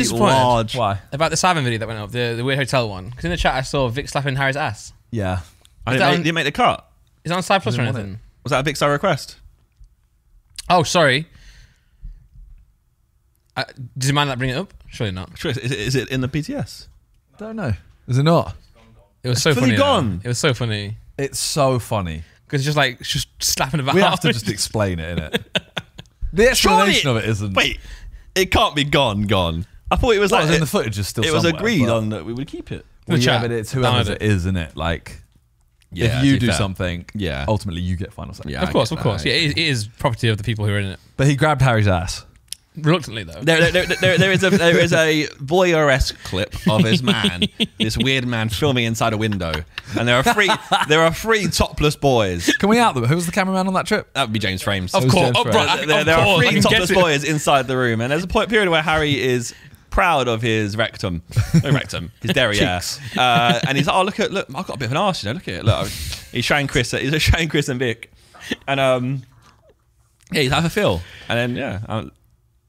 really disappointed. large. Why? About the Simon video that went up, the, the weird hotel one. Because in the chat I saw Vik slapping Harry's ass. Yeah. I Is didn't that make, on- didn't make the cut. Is it on Side Plus or Didn't want anything? Was that a big star request? Oh, sorry. Uh, does it mind that bring it up? Surely not. Sure, Is it, is it in the BTS? Don't know. Is it not? It was so fully funny. though. gone. It was so funny It's so funny. because just like just slapping about. We have to just explain it, innit? The explanation of it isn't. Wait, it can't be gone. Gone. I thought it was Well, like it's in the footage is still it was agreed but- on that we would keep it. Well, The yeah, chat. but it's whoever it is, isn't it? Like, Yeah, if you do fair. something, Yeah. ultimately you get final say. Yeah. Of I course, of course. Yeah, it is, it is property of the people who are in it. But he grabbed Harry's ass. Reluctantly though. There, there, there, there is a there is a voyeuresque clip of this man, this weird man filming inside a window, and there are three there are three topless boys. Can we out them? Who was the cameraman on that trip? That would be James Frames. Of course, oh, bro, there, I- there, of there are course, I three topless boys inside the room, and there's a point period where Harry is proud of his rectum, no rectum, his derriere, uh, and he's like, "Oh, look at look, I've got a bit of an arse, you know. Look at it. Look, he's showing Chris, he's showing Chris and Vik, and um, yeah, he's have a feel, and then yeah, um,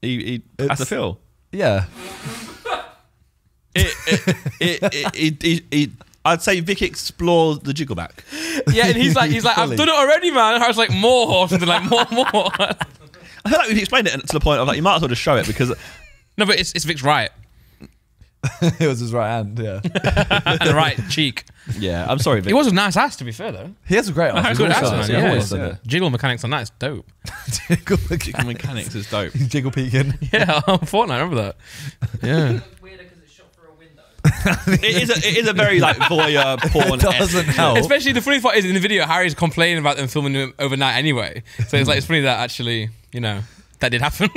he he has a feel. Yeah. It, it, it, it, it, it, it, I'd say Vik explores the jiggle back. Yeah, and he's like, he's like, I've done it already, man. And I was like, more or something like more, more. I feel like we've explained it to the point of like you might as well just show it because no, but it's it's Vik's right, it was his right hand, yeah. the right cheek. yeah, I'm sorry, Vik. It was a nice ass, to be fair though. He has a great arse. Harry's He's good ass, also- man. he's Yeah, always it's, done uh, jiggle mechanics on that is dope. it. Jiggle Jiggle mechanics is dope. He's jiggle peeking. Yeah, on Fortnite, remember that? Yeah. weirder because it's shot through a window. it is a, it is a very like voyeur porn. doesn't help. Especially the funny part is in the video, Harry's complaining about them filming him overnight anyway. So it's like it's funny that actually, you know, that did happen.